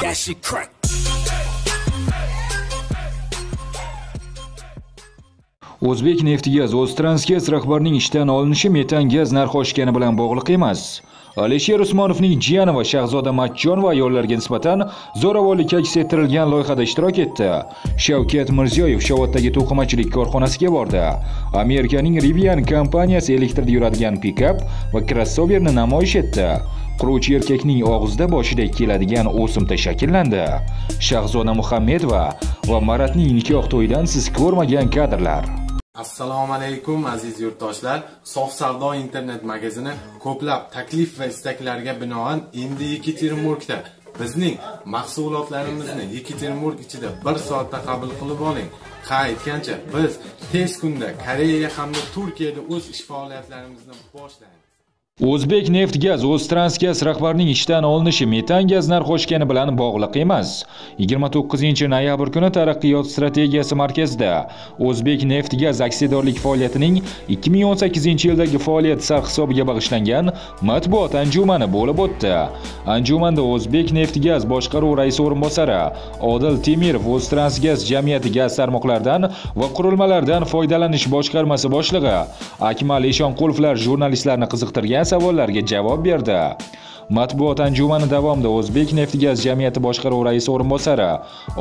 That shit crack. o'zbek neftigaz o'ztransgaz rahbarining ishdan olinishi metan gaz narxi oshgani bilan bog'liq emas. Alisher usmonovning jiyani va shahzoda matchonova ayollarga nisbatan zo'ravonlik aks ettirilgan loyihada ishtirok etdi. Shavkat mirziyoyev shovoddagi to'qimachilik korxonasiga bordi. Amerikaning rivian kompaniyasi elektrda yuradigan pikap va krossoverni namoyish etdi. Quruvchi erkakning og'zida boshida keladigan o'simta shakllandi. Shahzoda muhammedova va maratning nikoh to'yidan siz ko'rmagan kadrlar. Assalomu alaykum aziz yurtdoshlar. Sof savdo internet magazini ko'plab taklif va istaklarga binoan endi yekaterinburgda. Bizning mahsulotlarimizni yekaterinburg ichida bir soatda qabul qilib oling. Ha aytgancha biz tez kunda koreya hamda turkiyada o'z ish faoliyatlarimizni boshlaymiz o'zbek neft gaz o'ztransgaz rahbarining ishdan olinishi metan gaz narxi oshgani bilan bog'liq emas. 29 noyabr kuni taraqqiyot strategiyasi markazida o'zbek neft gaz aksiyadorlik faoliyatining 2018 yildagi faoliyat sarhisobiga bag'ishlangan matbuot anjumani bo'lib o'tdi. Anjumanda o'zbek neft gaz boshqaruv raisi o'rinbosari odil temirov o'ztransgaz jamiyati gaz tarmoqlaridan va qurilmalardan foydalanish boshqarmasi boshlig'i akmal eshonqulovlar jurnalistlarni qiziqtirgan savollarga javob berdi. Matbuot anjumani davomida o'zbek neftgaz jamiyati boshqaruv raisi o'rinbosari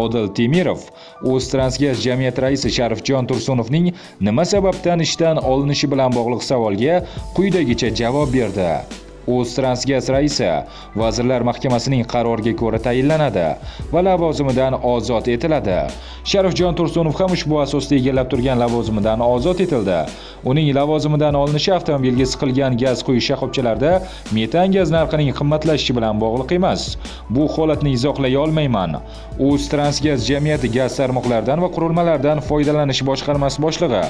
odil temirov o'ztransgaz jamiyati raisi sharifjon tursunovning nima sababdan ishdan olinishi bilan bog'liq savolga quyidagicha javob berdi. O'ztransgaz raisi vazirlar mahkamasining qaroriga ko'ra tayinlanadi va lavozimidan ozod etiladi. Sharifjon tursunov ham ushbu asosda egallab turgan lavozimidan ozod etildi. Uning lavozimidan olinishi avtomobilga siqilgan gaz quyish shoxobchalarida metan gaz narxining qimmatlashishi bilan bog'liq emas. Bu holatni izohlay olmayman. O'ztransgaz jamiyati gaz tarmoqlaridan va qurilmalardan foydalanish boshqarmasi boshlig'i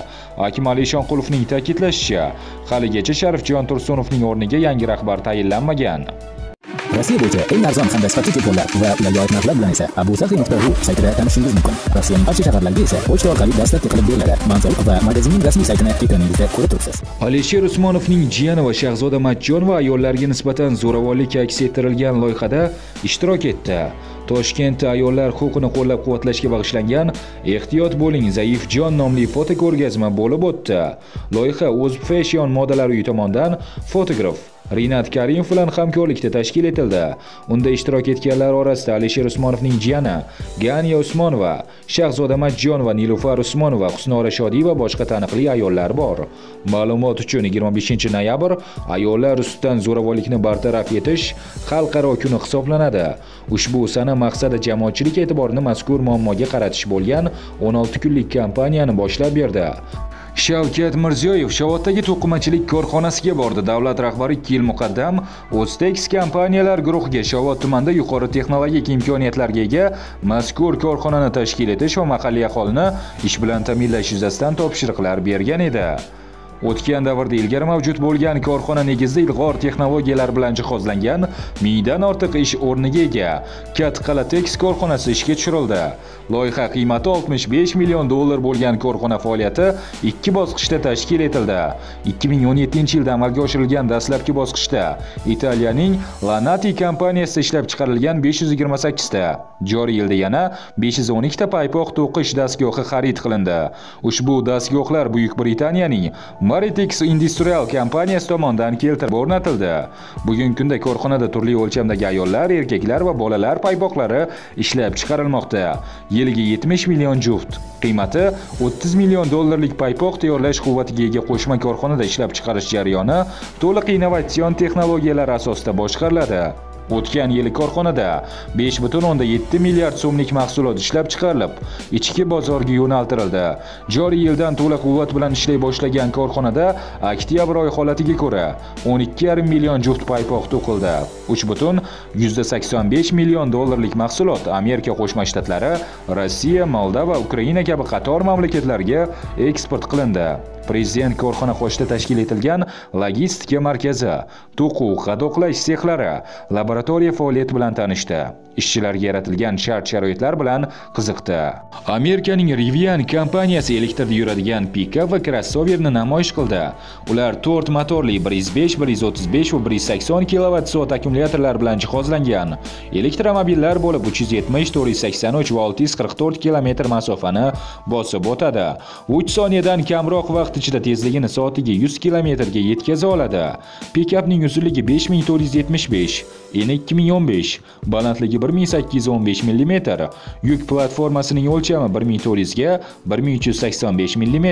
akmal eshonqulovning ta'kidlashicha haligacha sharifjon tursunovning o'rniga yangi rahbar rahbar tayinlanmagan. Rossiya bo'yicha eng arzon hamda sifatli telefonlar va ularga oid narxlar bilan esa abusahi.ru saytida tanishishingiz mumkin rossiyaning barcha shaharlariga esa pochta orqali dastlabki qilib beriladi manzil va magazinning rasmiy saytini ekraningizda ko'rib turibsiz alisher usmonovning jiyani va shahzoda matchonova ayollarga nisbatan zo'ravonlik aks ettirilgan loyihada ishtirok etdi toshkentda ayollar huquqini qo'llab-quvvatlashga bag'ishlangan ehtiyot bo'ling zaifjon nomli fotoko'rgazma bo'lib o'tdi loyiha o'z fashion modalar uyi tomonidan fotograf rinat karimov bilan hamkorlikda tashkil etildi. Unda ishtirok etganlar orasida alisher usmonovning jiyani ganiya usmonova shahzoda matjonova nilufar usmonova husnora shodiyeva boshqa taniqli ayollar bor. Ma'lumot uchun 25 noyabr ayollar ustidan zo'ravonlikni bartaraf etish xalqaro kuni hisoblanadi. Ushbu sana maqsadi jamoatchilik e'tiborini mazkur muammoga qaratish bo'lgan 16 kunlik kampaniyani boshlab berdi. Shavkat mirziyoyev shovoddagi to'qimachilik korxonasiga bordi. Davlat rahbari ikki yil muqaddam o'ztex kompaniyalar guruhiga shovot tumanida yuqori texnologik imkoniyatlarga ega mazkur korxonani tashkil etish va mahalliy aholini ish bilan ta'minlash yuzasidan topshiriqlar bergan edi. O'tgan davrda ilgari mavjud bo'lgan korxona negizida ilg'or texnologiyalar bilan jihozlangan mingdan ortiq ish o'rniga ega katqala teks korxonasi ishga tushirildi. Loyiha qiymati 65 million dollar bo'lgan korxona faoliyati ikki bosqichda tashkil etildi. 2017 yilda amalga oshirilgan dastlabki bosqichda italiyaning lanati kompaniyasida ishlab chiqarilgan 528 ta joriy yilda yana 512 ta paypoq to'qish dastgohi xarid qilindi. Ushbu dastgohlar buyuk britaniyaning Maritix Industrial kompaniyasi tomonidan keltirib o'rnatildi. Bugungi kunda korxonada turli o'lchamdagi ayollar, erkaklar va bolalar paypoqlari ishlab chiqarilmoqda. Yiliga 70 million juft. Qiymati 30 million dollarlik paypoq tayyorlash quvvatiga ega qo'shma korxonada ishlab chiqarish jarayoni to'liq innovatsion texnologiyalar asosida boshqariladi. O'tgan yili korxonada 5.7 milliard so'mlik mahsulot ishlab chiqarilib, ichki bozorga yo'naltirildi. Joriy yildan to'liq quvvat bilan ishlay boshlagan korxonada oktyabr oyi holatiga ko'ra 12,5 million juft paypoq to'qildi. 3.85 million dollarlik mahsulot Amerika Qo'shma Shtatlari, Rossiya, Moldova, Ukraina kabi qator mamlakatlarga eksport qilindi. Prezident korxona qo'shida tashkil etilgan logistika markazi, to'quv, qadoqlash sexlari, laboratoriya laboratoriya faoliyati bilan tanishdi ishchilarga yaratilgan shart-sharoitlar bilan qiziqdi. Amerikaning Rivian kompaniyasi elektrda yuradigan pikap va crossoverni namoyish qildi. Ular 4 motorli 105, 135 va 180 soat akkumulyatorlar bilan jihozlangan. Elektromobillar bo'lib 370, 483 va 644 kilometr masofani bosib o'tadi. 3 soniyadan kamroq vaqt ichida tezligini soatiga 100 kilometrga yetkaza oladi. Pikapning uzunligi 5475, eni 2015, balandligi 1815 mm, yuk platformasining o'lchami 1400 ga 1385 mm.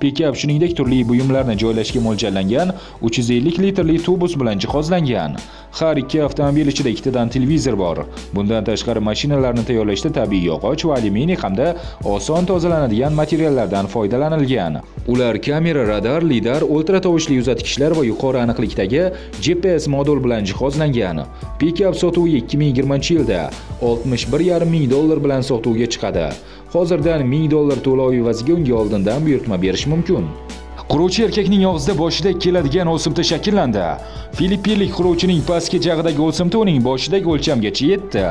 Pikap shuningdek turli buyumlarni joylashga mo'ljallangan 350 litrli tubus bilan jihozlangan. Har ikki avtomobil ichida ikkitadan televizor bor. Bundan tashqari mashinalarni tayyorlashda tabiiy yog'och va alyuminiy hamda oson tozalanadigan materiallardan foydalanilgan. Ular kamera, radar, lidar, ultra tovushli uzatgichlar va yuqori aniqlikdagi GPS modul bilan jihozlangan. Pikap sotuvi 2020 yilda 61,5 ming dollar bilan sotuvga chiqadi. Hozirdan 1000 dollar to'lov evaziga unga oldindan buyurtma berish mumkin. Quruvchi erkakning og'zida boshida keladigan o'simta shakllandi. Filippinlik quruvchining pastki jag'idagi o'simta uning boshidagi o'lchamgacha yetdi.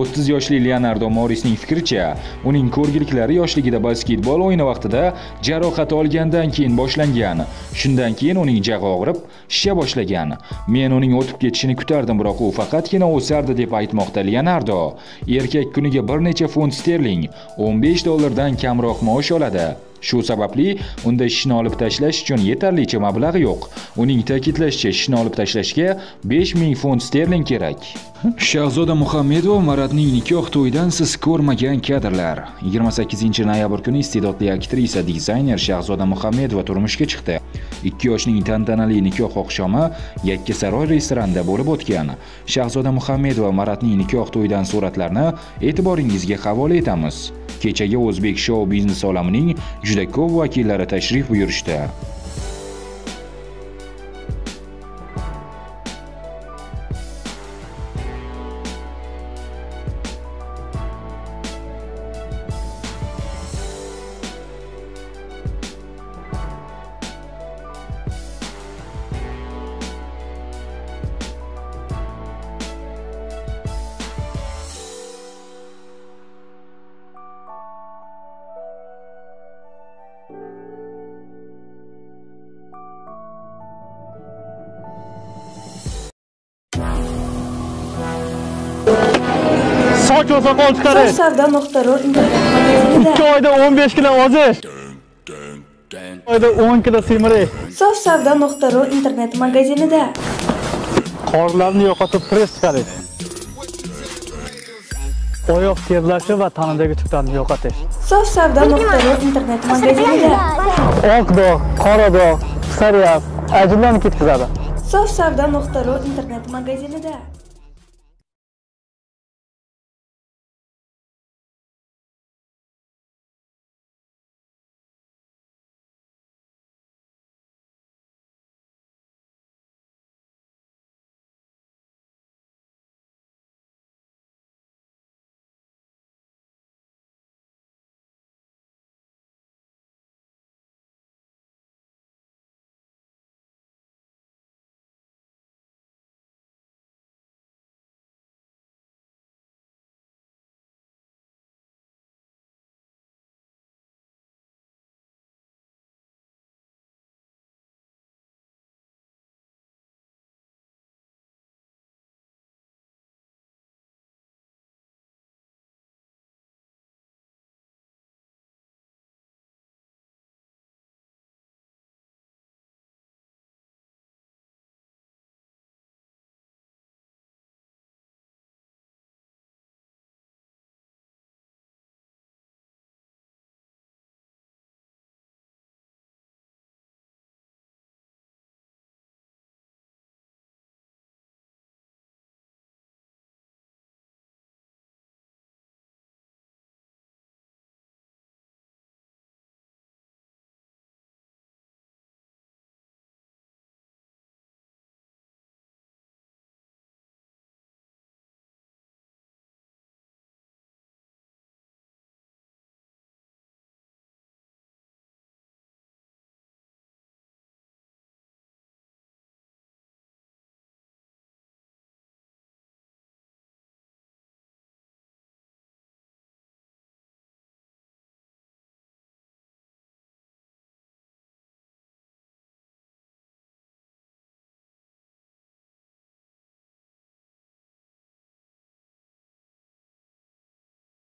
30 yoshli Leonardo Morisning fikricha, uning ko'rgiliklari yoshligida basketbol o'yini vaqtida jarohat olgandan keyin boshlangan. Shundan keyin uning jag'i og'rib, shisha boshlagan. Men uning o'tib ketishini kutardim, biroq u faqatgina o'sardi deb aytmoqda Leonardo. Erkak kuniga bir necha funt sterling, 15 dollardan kamroq maosh oladi. Shu sababli unda ishni olib tashlash uchun yetarlicha mablag' yo'q. Uning ta'kidlashicha, ishni olib tashlashga 5000 funt sterling kerak. Shahzoda Muhammedova Maratning nikoh to'yidan siz ko'rmagan kadrlar. 28-noyabr kuni iste'dodli aktrisa, dizayner Shahzoda Muhammedova turmushga chiqdi. 2 yoshning tantanali nikoh oqshomi Yakkasaroy restoranida bo'lib o'tgan. Shahzoda Muhammedova Maratning nikoh to'yidan suratlarni e'tiboringizga havola etamiz. Kechagi o'zbek shou biznes olamining juda ko'p vakillari tashrif buyurishdi. Soqol chiqarish savdo.ru internet magazinida ikki oyda 15 kilo ozish. Oyda 10 kilo semirish sof savdo.ru internet magazinida. Qorlarni yo'qotib press chiqarish oyoq terlashi va tanadagi tuklarni yo'qotish. Sof savdo.ru internet magazinida. Oq dog' qora dog' psoriaz ajinlarni ketkazadi. Sof savdo.ru internet magazinida